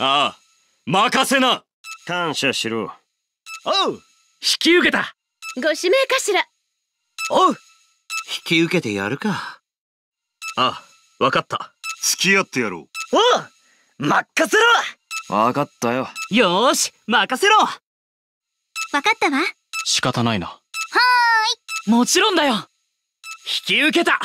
ああ任せな。感謝しろ。おう引き受けた。ご指名かしら。おう引き受けてやるか。ああわかった。付き合ってやろう。おう任せろ。わかったよ。よーし任せろ。わかったわ。仕方ないな。はーい。もちろんだよ。引き受けた。